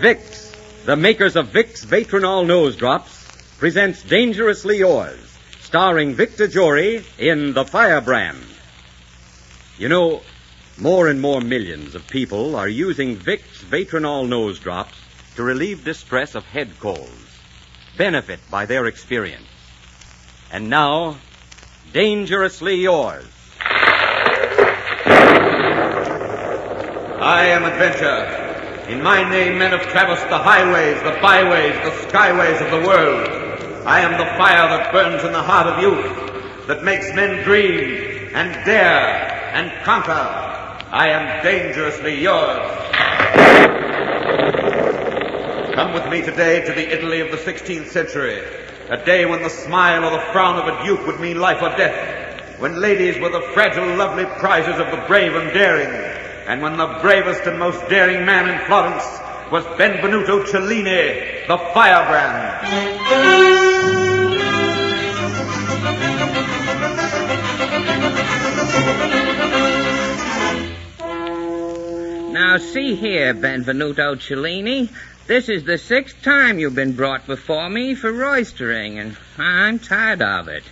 Vicks, the makers of Vicks Vatronol Nose Drops, presents Dangerously Yours, starring Victor Jory in The Firebrand. You know, more and more millions of people are using Vicks Vatronol Nose Drops to relieve distress of head colds. Benefit by their experience. And now, Dangerously Yours. I am Adventure. In my name, men have traversed the highways, the byways, the skyways of the world. I am the fire that burns in the heart of youth, that makes men dream and dare and conquer. I am dangerously yours. Come with me today to the Italy of the 16th century, a day when the smile or the frown of a duke would mean life or death, when ladies were the fragile, lovely prizes of the brave and daring, and when the bravest and most daring man in Florence was Benvenuto Cellini, the firebrand. Now, see here, Benvenuto Cellini. This is the sixth time you've been brought before me for roistering, and I'm tired of it.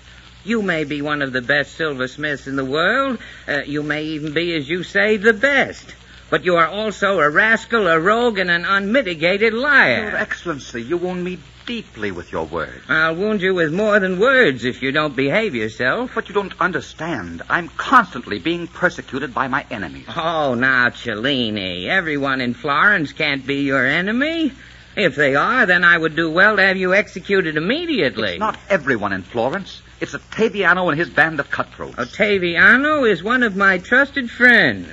You may be one of the best silversmiths in the world. Uh, you may even be, as you say, the best. But you are also a rascal, a rogue, and an unmitigated liar. Your Excellency, you wound me deeply with your words. I'll wound you with more than words if you don't behave yourself. But you don't understand. I'm constantly being persecuted by my enemies. Oh, now, Cellini, everyone in Florence can't be your enemy. If they are, then I would do well to have you executed immediately. It's not everyone in Florence. It's Ottaviano and his band of cutthroats. Ottaviano is one of my trusted friends,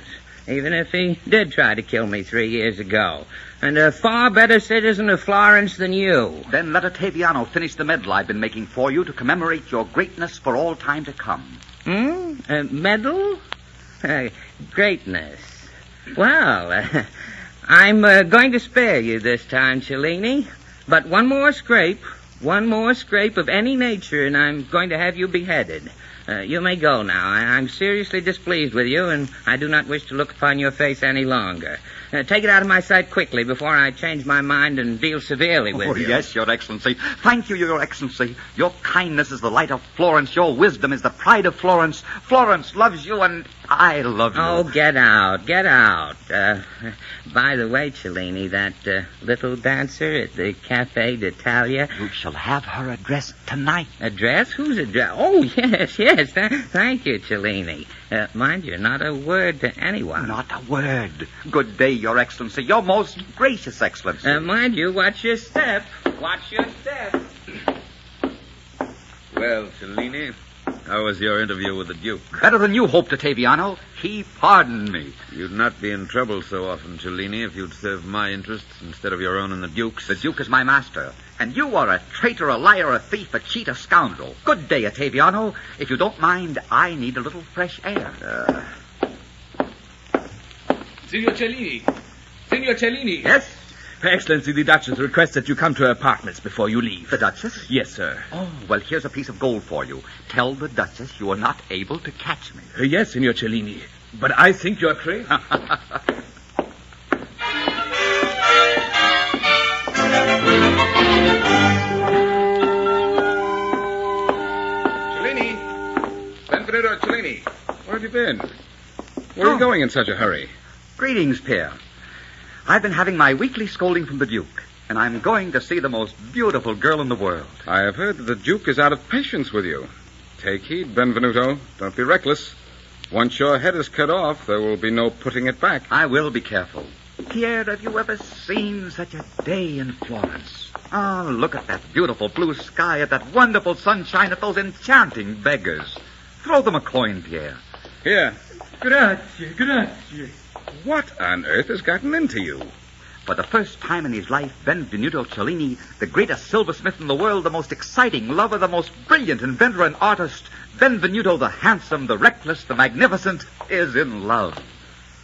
even if he did try to kill me three years ago. And a far better citizen of Florence than you. Then let Ottaviano finish the medal I've been making for you to commemorate your greatness for all time to come. Hmm? A medal? Uh, greatness. Well, uh, I'm uh, going to spare you this time, Cellini. But one more scrape, one more scrape of any nature, and I'm going to have you beheaded. Uh, you may go now. I- I'm seriously displeased with you, and I do not wish to look upon your face any longer. Uh, take it out of my sight quickly before I change my mind and deal severely with oh, you. yes, Your Excellency. Thank you, Your Excellency. Your kindness is the light of Florence. Your wisdom is the pride of Florence. Florence loves you, and I love you. Oh, get out, get out. Uh, by the way, Cellini, that uh, little dancer at the Cafe d'Italia, You shall have her address tonight. address? Whose address? Oh, yes, yes. Th- thank you, Cellini. Uh, mind you, not a word to anyone. Not a word. Good day, Your Excellency. Your most gracious Excellency. Uh, mind you, watch your step. Watch your step. Well, Cellini, how was your interview with the Duke? Better than you hoped, Ottaviano. He pardoned me. You'd not be in trouble so often, Cellini, if you'd serve my interests instead of your own and the Duke's. The Duke is my master. And you are a traitor, a liar, a thief, a cheat, a scoundrel. Good day, Ottaviano. If you don't mind, I need a little fresh air. Uh, Signor Cellini. Signor Cellini. Yes? Her Excellency, the Duchess requests that you come to her apartments before you leave. The Duchess? Yes, sir. Oh, well, here's a piece of gold for you. Tell the Duchess you are not able to catch me. Uh, yes, Signor Cellini. But I think you're crazy. Cellini! Benvenuto Cellini! Where have you been? Where are Oh. you going in such a hurry? Greetings, Pierre. I've been having my weekly scolding from the Duke, and I'm going to see the most beautiful girl in the world. I have heard that the Duke is out of patience with you. Take heed, Benvenuto. Don't be reckless. Once your head is cut off, there will be no putting it back. I will be careful. Pierre, have you ever seen such a day in Florence? Oh, look at that beautiful blue sky, at that wonderful sunshine, at those enchanting beggars. Throw them a coin, Pierre. Here. Grazie, grazie. What on earth has gotten into you? For the first time in his life, Benvenuto Cellini, the greatest silversmith in the world, the most exciting lover, the most brilliant inventor and artist, Benvenuto the handsome, the reckless, the magnificent, is in love.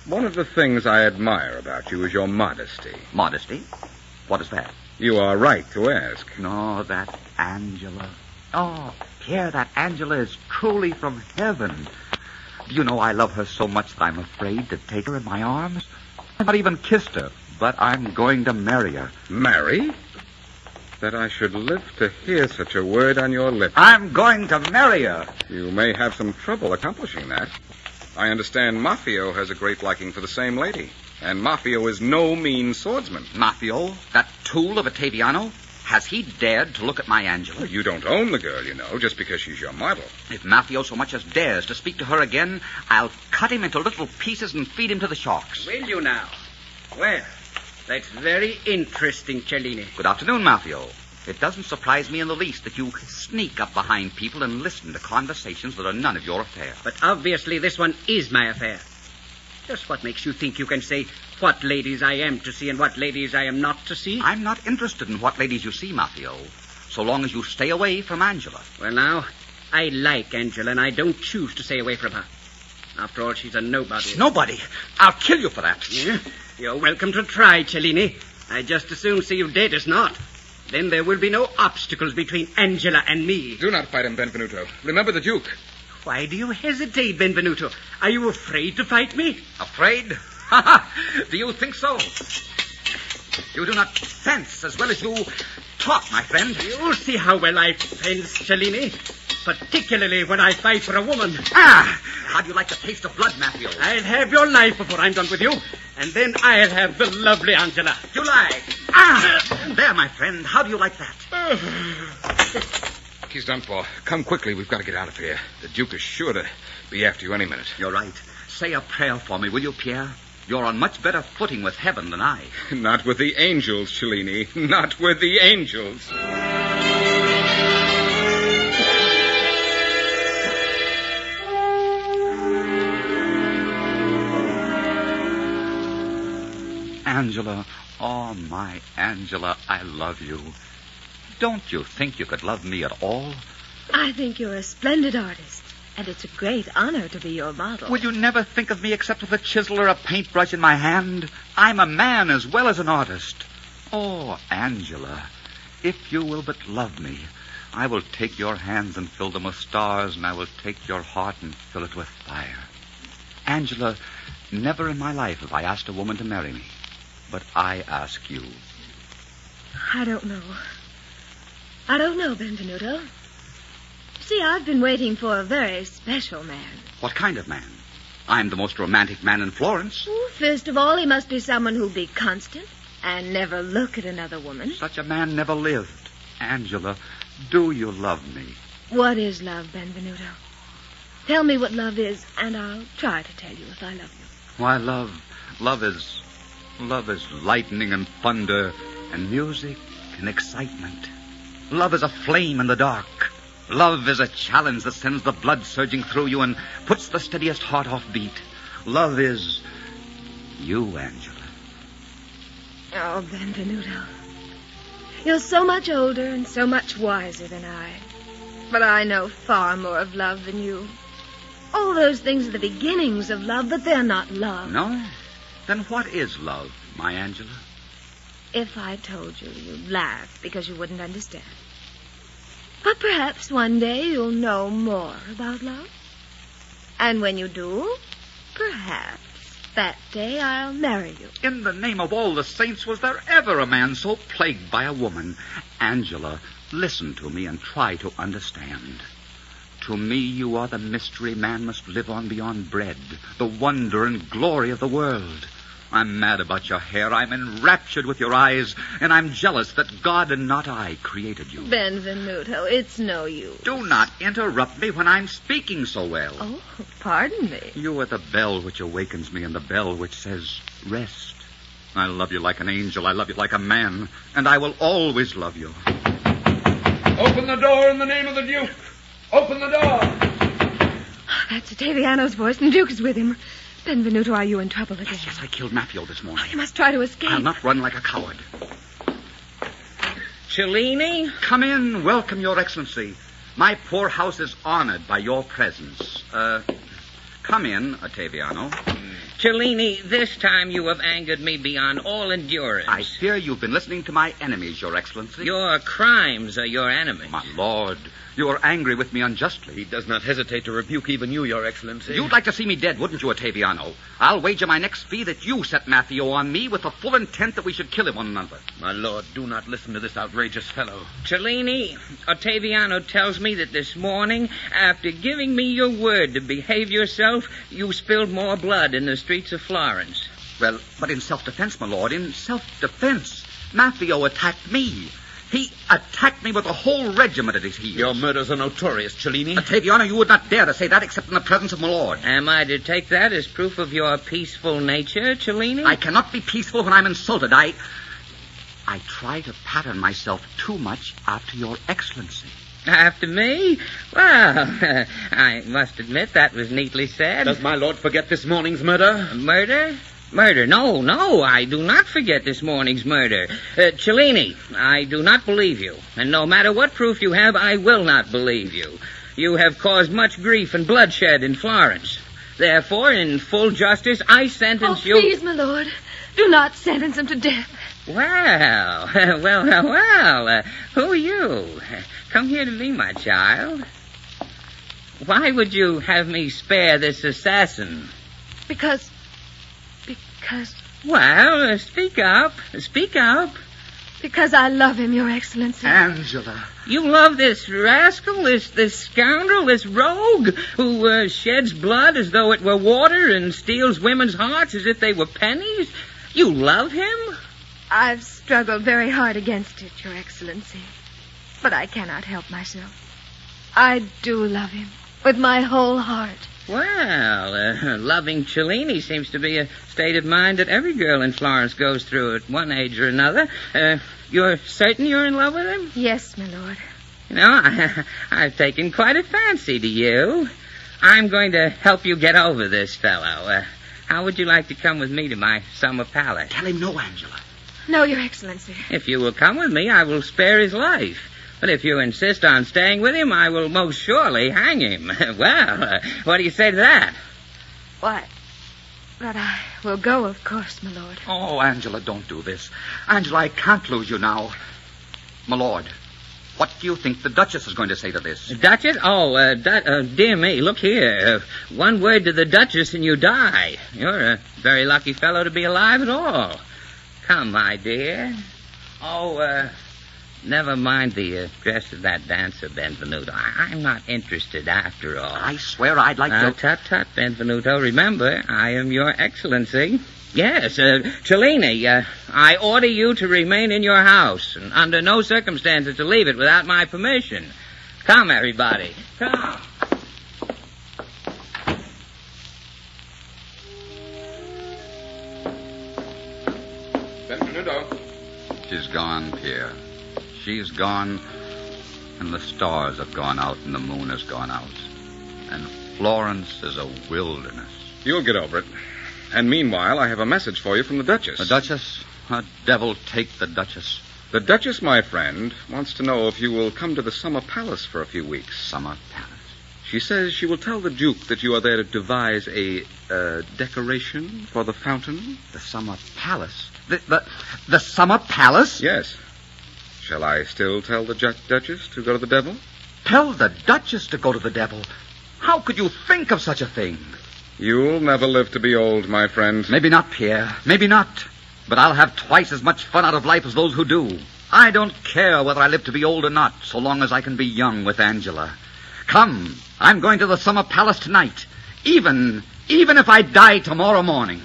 One of the things I admire about you is your modesty. Modesty? What is that? You are right to ask. No, that Angela. Oh, Pierre, that Angela is truly from heaven. Do you know I love her so much that I'm afraid to take her in my arms? I've not even kissed her. but I'm going to marry her. Marry? That I should live to hear such a word on your lips. I'm going to marry her. You may have some trouble accomplishing that. I understand Mafio has a great liking for the same lady. And Mafio is no mean swordsman. Mafio, that tool of Ottaviano, has he dared to look at my Angela? You don't own the girl, you know, just because she's your model. If Mafio so much as dares to speak to her again, I'll cut him into little pieces and feed him to the sharks. Will you now? Well, that's very interesting, Cellini. Good afternoon, Mafio. It doesn't surprise me in the least that you sneak up behind people and listen to conversations that are none of your affair. But obviously this one is my affair. Just what makes you think you can say what ladies I am to see and what ladies I am not to see? I'm not interested in what ladies you see, Mafio, so long as you stay away from Angela. Well, now, I like Angela, and I don't choose to stay away from her. After all, she's a nobody. Nobody. I'll kill you for that. Yeah? You're welcome to try, Cellini. I just as soon see you dead as not. Then there will be no obstacles between Angela and me. Do not fight him, Benvenuto. Remember the Duke. Why do you hesitate, Benvenuto? Are you afraid to fight me? Afraid? do you think so? You do not fence as well as you talk, my friend. You'll see how well I fence, Cellini. Particularly when I fight for a woman. Ah! How do you like the taste of blood, Mafio? I'll have your life before I'm done with you, and then I'll have the lovely Angela. You lie. Ah! There, my friend. How do you like that? He's done for. Come quickly. We've got to get out of here. The Duke is sure to be after you any minute. You're right. Say a prayer for me, will you, Pierre? You're on much better footing with heaven than I. Not with the angels, Cellini. Not with the angels. Angela, oh, my Angela, I love you. Don't you think you could love me at all? I think you're a splendid artist, and it's a great honor to be your model. Would you never think of me except with a chisel or a paintbrush in my hand? I'm a man as well as an artist. Oh, Angela, if you will but love me, I will take your hands and fill them with stars, and I will take your heart and fill it with fire. Angela, never in my life have I asked a woman to marry me, but I ask you. I don't know. I don't know, Benvenuto. See, I've been waiting for a very special man. What kind of man? I'm the most romantic man in Florence. Oh, first of all, he must be someone who'll be constant and never look at another woman. Such a man never lived. Angela, do you love me? What is love, Benvenuto? Tell me what love is, and I'll try to tell you if I love you. Why, love, love is, love is lightning and thunder and music and excitement. Love is a flame in the dark. Love is a challenge that sends the blood surging through you and puts the steadiest heart off beat. Love is you, Angela. Oh, Benvenuto. You're so much older and so much wiser than I. But I know far more of love than you. All those things are the beginnings of love, but they're not love. No? Then what is love, my Angela? If I told you, you'd laugh because you wouldn't understand. But perhaps one day you'll know more about love. And when you do, perhaps that day I'll marry you. In the name of all the saints, was there ever a man so plagued by a woman? Angela, listen to me and try to understand. To me, you are the mystery man must live on beyond bread, the wonder and glory of the world. I'm mad about your hair. I'm enraptured with your eyes, and I'm jealous that God and not I created you. Benvenuto, it's no use. Do not interrupt me when I'm speaking so well. Oh, pardon me. You are the bell which awakens me and the bell which says, rest. I love you like an angel. I love you like a man. And I will always love you. Open the door in the name of the Duke. Open the door. That's Ottaviano's voice, and the Duke is with him. Benvenuto, are you in trouble again? Yes, yes, I killed Mafio this morning. Oh, you must try to escape. I'll not run like a coward. Cellini? Come in. Welcome, Your Excellency. My poor house is honored by your presence. Uh, Come in, Ottaviano. Cellini, this time you have angered me beyond all endurance. I fear you've been listening to my enemies, Your Excellency. Your crimes are your enemies. My lord, you are angry with me unjustly. He does not hesitate to rebuke even you, Your Excellency. You'd like to see me dead, wouldn't you, Ottaviano? I'll wager my next fee that you set Maffeo on me with the full intent that we should kill him one another. My lord, do not listen to this outrageous fellow. Cellini, Ottaviano tells me that this morning, after giving me your word to behave yourself, you spilled more blood in the streets of Florence. Well, but in self-defense, my lord, in self-defense. Maffeo attacked me. He attacked me with a whole regiment at his heels. Your murders are notorious, Cellini. Ottaviano, you would not dare to say that except in the presence of my lord. Am I to take that as proof of your peaceful nature, Cellini? I cannot be peaceful when I'm insulted. I. I try to pattern myself too much after your excellency. After me? Well, I must admit that was neatly said. Does my lord forget this morning's murder? Murder? Murder? No, no, I do not forget this morning's murder. Uh, Cellini, I do not believe you. And no matter what proof you have, I will not believe you. You have caused much grief and bloodshed in Florence. Therefore, in full justice, I sentence you. oh, you. please, my lord, do not sentence him to death. Well, well, well, well. Uh, who are you? Come here to me, my child. Why would you have me spare this assassin? Because. Because. Well, uh, speak up. Speak up. Because I love him, Your Excellency. Angela. You love this rascal, this this scoundrel, this rogue who uh, sheds blood as though it were water and steals women's hearts as if they were pennies? You love him? I've struggled very hard against it, Your Excellency. But I cannot help myself. I do love him with my whole heart. Well, uh, loving Cellini seems to be a state of mind that every girl in Florence goes through at one age or another. Uh, you're certain you're in love with him? Yes, my lord. You know, I, I've taken quite a fancy to you. I'm going to help you get over this fellow. Uh, how would you like to come with me to my summer palace? Tell him no, Angela. No, Your Excellency. If you will come with me, I will spare his life. But if you insist on staying with him, I will most surely hang him. well, uh, what do you say to that? Why? But I will go, of course, my lord. Oh, Angela, don't do this. Angela, I can't lose you now. My lord, what do you think the Duchess is going to say to this? Duchess? Oh, uh, du- uh, dear me, look here. Uh, one word to the Duchess and you die. You're a very lucky fellow to be alive at all. Come, my dear. Oh, uh, never mind the uh, dress of that dancer, Benvenuto. I- I'm not interested after all. I swear I'd like Now, to. tut tut, Benvenuto. Remember, I am your excellency. Yes, uh, Cellini, uh, I order you to remain in your house, and under no circumstances to leave it without my permission. Come, everybody. Come. She's gone, Pierre. She's gone, and the stars have gone out, and the moon has gone out. And Florence is a wilderness. You'll get over it. And meanwhile, I have a message for you from the Duchess. The Duchess? A devil take the Duchess. The Duchess, my friend, wants to know if you will come to the Summer Palace for a few weeks. Summer Palace. She says she will tell the Duke that you are there to devise a uh, decoration for the fountain. The Summer Palace? The, the, the Summer Palace? Yes. Shall I still tell the Ju- Duchess to go to the devil? Tell the Duchess to go to the devil. How could you think of such a thing? You'll never live to be old, my friend. Maybe not, Pierre. Maybe not. But I'll have twice as much fun out of life as those who do. I don't care whether I live to be old or not, so long as I can be young with Angela. Come, I'm going to the Summer Palace tonight. Even, even if I die tomorrow morning.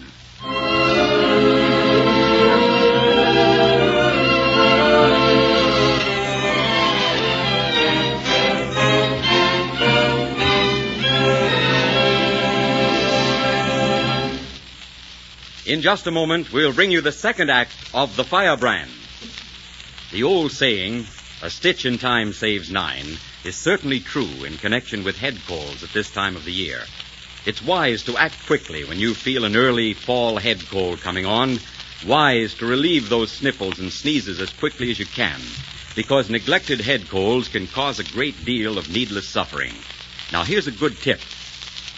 In just a moment, we'll bring you the second act of The Firebrand. The old saying, a stitch in time saves nine, is certainly true in connection with head colds at this time of the year. It's wise to act quickly when you feel an early fall head cold coming on, wise to relieve those sniffles and sneezes as quickly as you can, because neglected head colds can cause a great deal of needless suffering. Now, here's a good tip.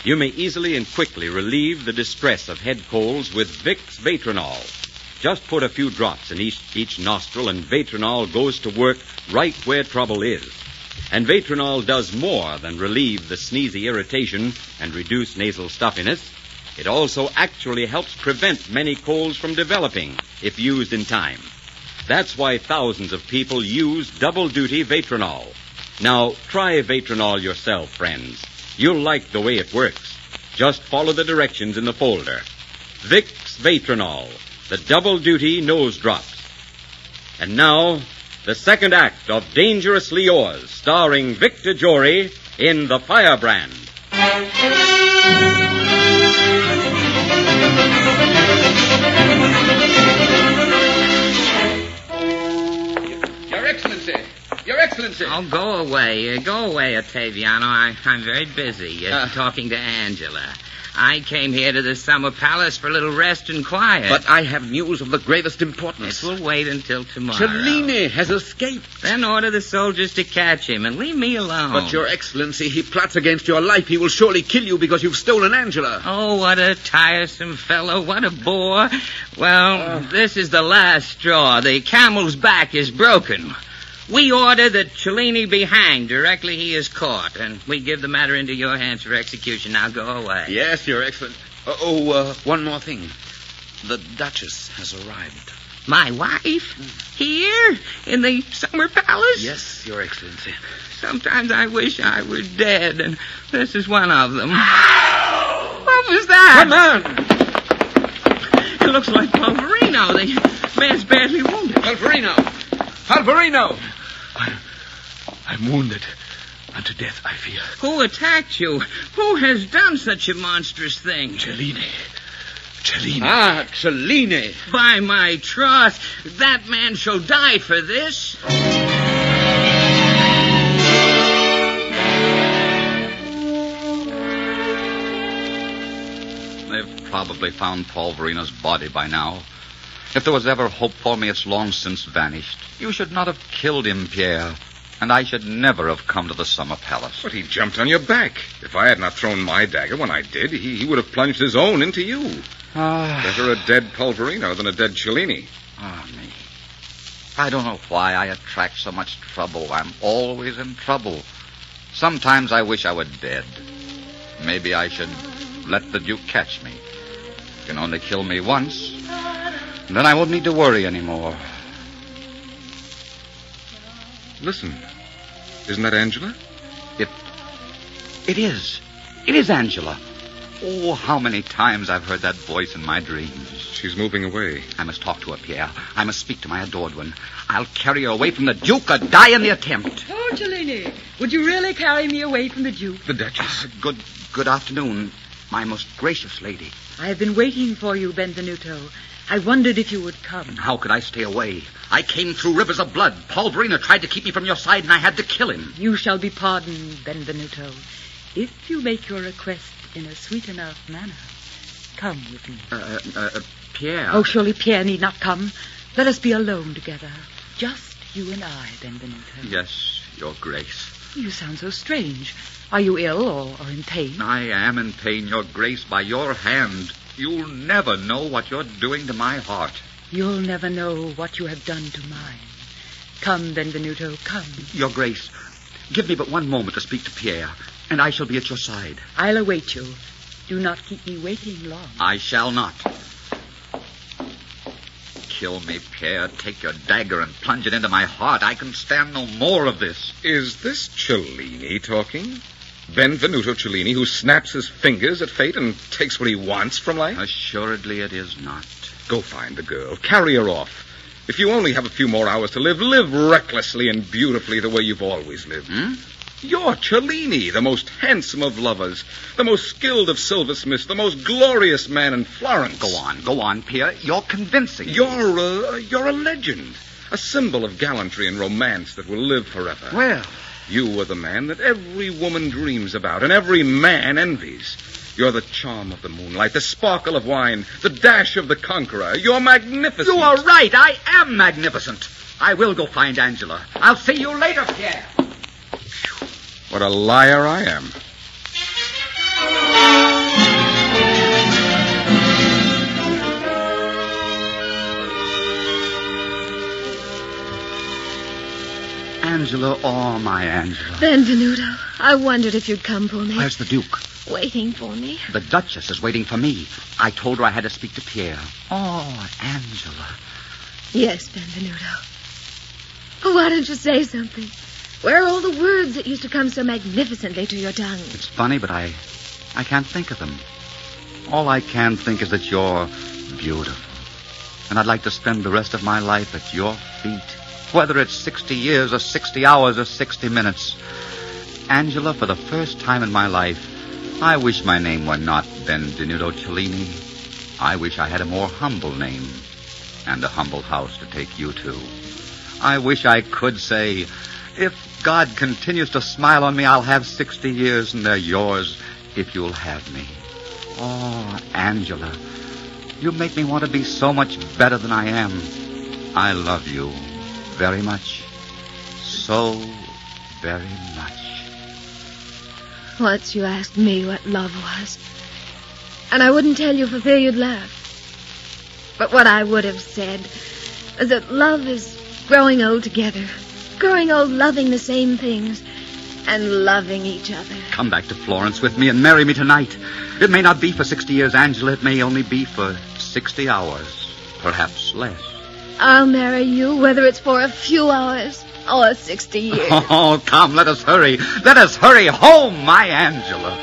You may easily and quickly relieve the distress of head colds with Vicks Vatronol. Just put a few drops in each, each nostril, and Vatronol goes to work right where trouble is. And Vatronol does more than relieve the sneezy irritation and reduce nasal stuffiness. It also actually helps prevent many colds from developing if used in time. That's why thousands of people use double duty Vatronol. Now, try Vatronol yourself, friends. You'll like the way it works. Just follow the directions in the folder. Vicks Vatronol, the double duty nose drops. And now, the second act of Dangerously Yours, starring Victor Jory in The Firebrand. Oh, go away. Uh, go away, Ottaviano. I, I'm very busy uh, talking to Angela. I came here to the summer palace for a little rest and quiet. But I have news of the gravest it importance. will wait until tomorrow. Cellini has escaped. Then order the soldiers to catch him and leave me alone. But, Your Excellency, he plots against your life. He will surely kill you because you've stolen Angela. Oh, what a tiresome fellow. What a bore. Well, this is the last straw. The camel's back is broken. We order that Cellini be hanged directly he is caught, and we give the matter into your hands for execution. Now go away. Yes, Your Excellency. Uh, oh, uh, one more thing. The Duchess has arrived. My wife? Here? In the summer palace? Yes, Your Excellency. Sometimes I wish I were dead, and this is one of them. What was that? man! It looks like Palverino. The man's badly wounded. Palverino! Palverino! I'm wounded. Unto death, I fear. Who attacked you? Who has done such a monstrous thing? Cellini. Cellini. Ah, Cellini! By my troth, that man shall die for this. They've probably found Palverino's body by now. If there was ever hope for me, it's long since vanished. You should not have killed him, Pierre. And I should never have come to the Summer Palace. But he jumped on your back. If I had not thrown my dagger when I did, he, he would have plunged his own into you. Ah, Better a dead Palverino than a dead Cellini. ah, me. I don't know why I attract so much trouble. I'm always in trouble. Sometimes I wish I were dead. Maybe I should let the Duke catch me. He can only kill me once. Then I won't need to worry anymore. Listen. Isn't that Angela? It. It is. It is Angela. Oh, how many times I've heard that voice in my dreams. She's moving away. I must talk to her, Pierre. I must speak to my adored one. I'll carry her away from the Duke or die in the attempt. Oh, Cellini, would you really carry me away from the Duke? The Duchess. Ah, good, good afternoon, my most gracious lady. I have been waiting for you, Benvenuto. I wondered if you would come. How could I stay away? I came through rivers of blood. Palverino tried to keep me from your side, and I had to kill him. You shall be pardoned, Benvenuto, if you make your request in a sweet enough manner. Come with me. Uh, uh, Pierre. Oh, surely Pierre need not come. Let us be alone together. Just you and I, Benvenuto. Yes, Your Grace. You sound so strange. Are you ill or, or in pain? I am in pain, Your Grace, by your hand. You'll never know what you're doing to my heart. You'll never know what you have done to mine. Come, Benvenuto, come. Your Grace, give me but one moment to speak to Pierre, and I shall be at your side. I'll await you. Do not keep me waiting long. I shall not. Kill me, Pierre. Take your dagger and plunge it into my heart. I can stand no more of this. Is this Cellini talking? Benvenuto Cellini, who snaps his fingers at fate and takes what he wants from life? Assuredly, it is not. Go find the girl. Carry her off. If you only have a few more hours to live, live recklessly and beautifully the way you've always lived. Hmm? You're Cellini, the most handsome of lovers, the most skilled of silversmiths, the most glorious man in Florence. Go on, go on, Pierre. You're convincing. me. You're a, you're a legend, a symbol of gallantry and romance that will live forever. Well, You are the man that every woman dreams about and every man envies. You're the charm of the moonlight, the sparkle of wine, the dash of the conqueror. You're magnificent. you are right. I am magnificent. I will go find Angela. I'll see you later, Pierre. What a liar I am. Angela. Oh, my Angela. Benvenuto, I wondered if you'd come for me. Where's the Duke? Waiting for me. The Duchess is waiting for me. I told her I had to speak to Pierre. Oh, Angela. Yes, Benvenuto. Oh, why don't you say something? Where are all the words that used to come so magnificently to your tongue? It's funny, but I I can't think of them. All I can think is that you're beautiful. And I'd like to spend the rest of my life at your feet. Whether it's 60 years or 60 hours or 60 minutes. Angela, for the first time in my life, I wish my name were not Benvenuto Cellini. I wish I had a more humble name and a humble house to take you to. I wish I could say, if God continues to smile on me, I'll have 60 years and they're yours if you'll have me. Oh, Angela, you make me want to be so much better than I am. I love you very much. So very much. Once you asked me what love was. And I wouldn't tell you for fear you'd laugh. But what I would have said is that love is growing old together. Growing old loving the same things. And loving each other. Come back to Florence with me and marry me tonight. It may not be for 60 years, Angela. It may only be for 60 hours. Perhaps less. I'll marry you whether it's for a few hours or 60 years. Oh, come, let us hurry. Let us hurry home, my Angela.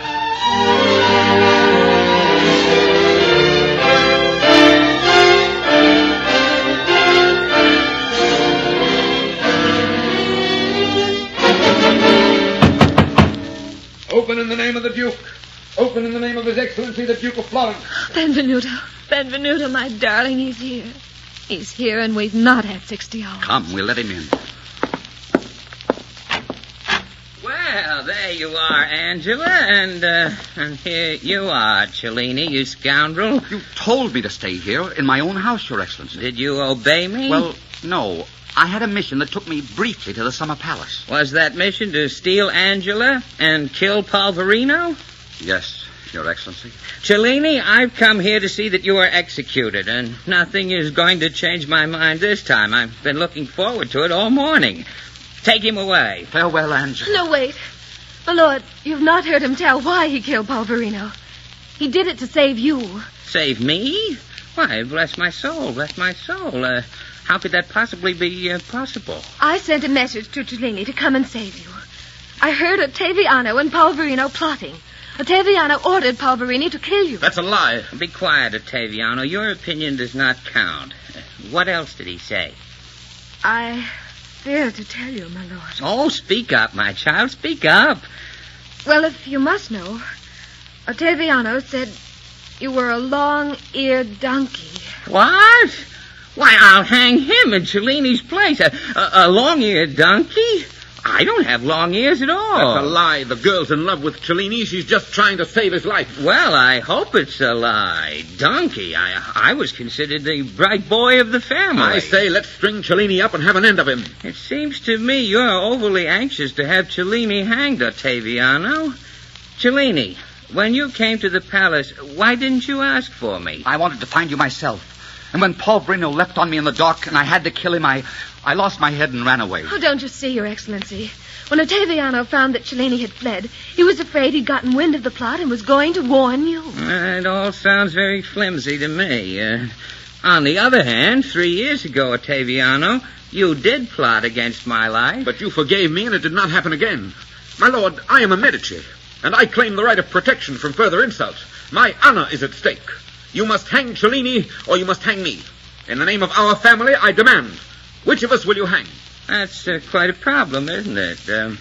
Open in the name of the Duke. Open in the name of His Excellency the Duke of Florence. Benvenuto. Benvenuto, my darling, he's here. He's here, and we've not had 60 hours. Come, we'll let him in. Well, there you are, Angela, and uh, and here you are, Cellini, you scoundrel. You told me to stay here in my own house, Your Excellency. Did you obey me? Well, no. I had a mission that took me briefly to the Summer Palace. was that mission to steal Angela and kill Palverino? Yes, Your Excellency. Cellini, I've come here to see that you are executed, and nothing is going to change my mind this time. I've been looking forward to it all morning. Take him away. Farewell, Angela. No, wait. My lord, you've not heard him tell why he killed Palverino. He did it to save you. Save me? Why, bless my soul, bless my soul. Uh, how could that possibly be uh, possible? I sent a message to Cellini to come and save you. I heard Ottaviano and Palverino plotting. Ottaviano ordered Palverino to kill you. That's a lie. Be quiet, Ottaviano. Your opinion does not count. What else did he say? I fear to tell you, my lord. Oh, speak up, my child. Speak up. Well, if you must know, Ottaviano said you were a long-eared donkey. What? Why, I'll hang him in Cellini's place. A, a, a long-eared donkey? I don't have long ears at all. That's a lie. The girl's in love with Cellini. She's just trying to save his life. Well, I hope it's a lie. Donkey, I I was considered the bright boy of the family. I say, let's string Cellini up and have an end of him. It seems to me you're overly anxious to have Cellini hanged, Ottaviano. Cellini, when you came to the palace, why didn't you ask for me? I wanted to find you myself. And when Palverino leapt on me in the dock and I had to kill him, I, I lost my head and ran away. Oh, don't you see, Your Excellency? When Ottaviano found that Cellini had fled, he was afraid he'd gotten wind of the plot and was going to warn you. Uh, It all sounds very flimsy to me. Uh, on the other hand, three years ago, Ottaviano, you did plot against my life. But you forgave me, and it did not happen again. My lord, I am a Medici, and I claim the right of protection from further insult. My honor is at stake. You must hang Cellini, or you must hang me. In the name of our family, I demand. Which of us will you hang? That's uh, quite a problem, isn't it? Um,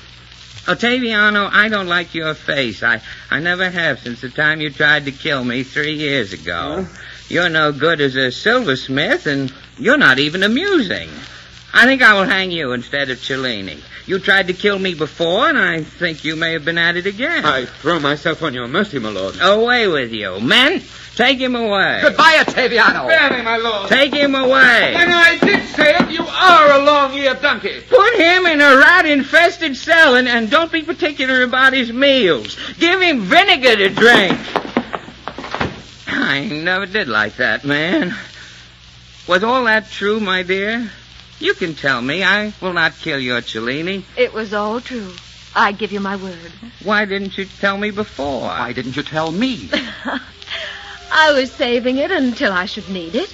Ottaviano, I don't like your face. I, I never have since the time you tried to kill me three years ago. You're no good as a silversmith, and you're not even amusing. I think I will hang you instead of Cellini. You tried to kill me before, and I think you may have been at it again. I throw myself on your mercy, my lord. Away with you. Men, take him away. Goodbye, Ottaviano. Spare me, my lord. Take him away. When I did say it, you are a long-eared donkey. Put him in a rat-infested cell and, and don't be particular about his meals. Give him vinegar to drink. I never did like that man. Was all that true, my dear? You can tell me. I will not kill your Cellini. It was all true. I give you my word. Why didn't you tell me before? Why didn't you tell me? I was saving it until I should need it.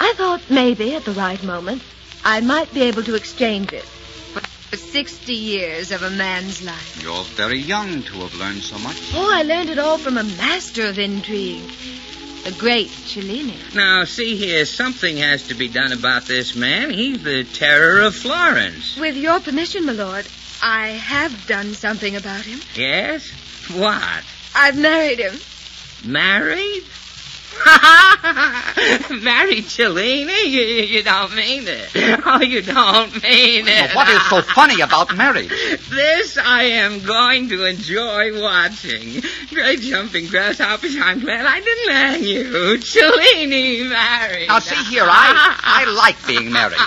I thought maybe at the right moment I might be able to exchange it for 60 years of a man's life. You're very young to have learned so much. Oh, I learned it all from a master of intrigue, the great Cellini. Now, see here, something has to be done about this man. He's the terror of Florence. With your permission, my lord, I have done something about him. Yes? What? I've married him. Married? Married Cellini? You, you don't mean it. Oh, you don't mean it. Well, what is so funny about marriage? This I am going to enjoy watching. Great jumping grasshoppers, I'm glad I didn't learn you. Cellini married. Now, see here, I, I like being married.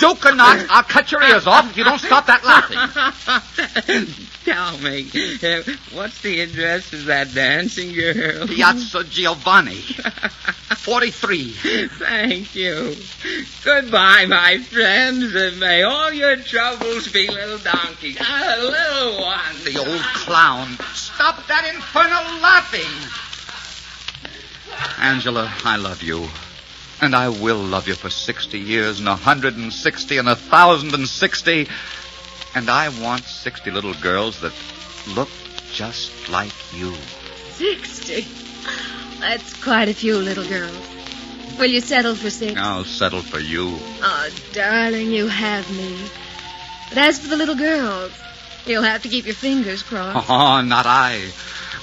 Joke or not, I'll cut your ears off if you don't stop that laughing. Tell me, uh, what's the address of that dancing girl? Piazza Giovanni, 43. Thank you. Goodbye, my friends, and may all your troubles be little donkeys. Ah, little ones. The old clown. Stop that infernal laughing. Angela, I love you. And I will love you for 60 years and a 160 and a 1,060. And I want 60 little girls that look just like you. Sixty. That's quite a few little girls. Will you settle for six? I'll settle for you. Oh, darling, you have me. But as for the little girls, you'll have to keep your fingers crossed. Oh, not I.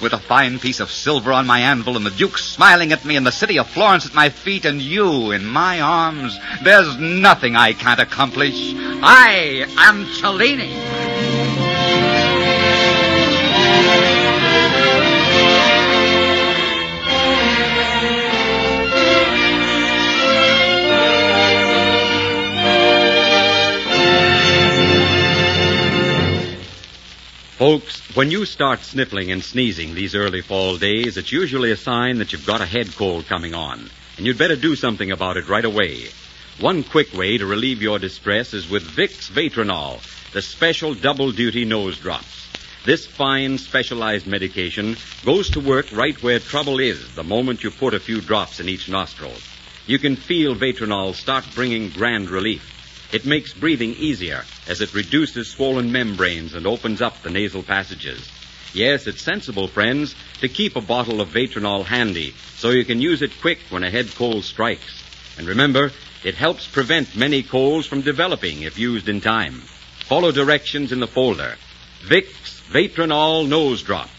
With a fine piece of silver on my anvil and the Duke smiling at me and the city of Florence at my feet and you in my arms, there's nothing I can't accomplish. I am Cellini. Folks, when you start sniffling and sneezing these early fall days, it's usually a sign that you've got a head cold coming on, and you'd better do something about it right away. One quick way to relieve your distress is with Vicks Vatronol, the special double duty nose drops. This fine, specialized medication goes to work right where trouble is the moment you put a few drops in each nostril. You can feel Vatronol start bringing grand relief. It makes breathing easier as it reduces swollen membranes and opens up the nasal passages. Yes, it's sensible, friends, to keep a bottle of Vatronol handy so you can use it quick when a head cold strikes. And remember, it helps prevent many colds from developing if used in time. Follow directions in the folder. Vicks Vatronol Nose Drops.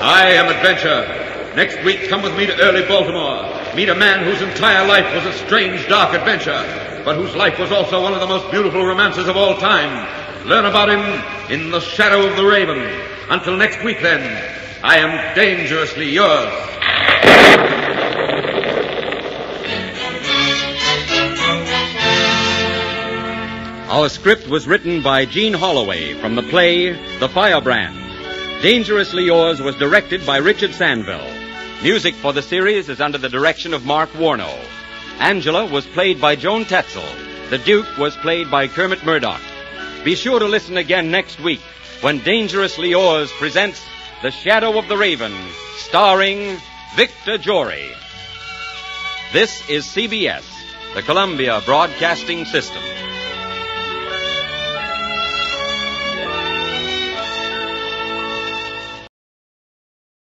I am Adventure. Next week, come with me to early Baltimore. Meet a man whose entire life was a strange, dark adventure, but whose life was also one of the most beautiful romances of all time. Learn about him in The Shadow of the Raven. Until next week, then, I am dangerously yours. Our script was written by Gene Holloway from the play The Firebrand. Dangerously Yours was directed by Richard Sanville. Music for the series is under the direction of Mark Warnow. Angela was played by Joan Tetzel. The Duke was played by Kermit Murdock. Be sure to listen again next week when Dangerously Yours presents The Shadow of the Raven, starring Victor Jory. This is CBS, the Columbia Broadcasting System.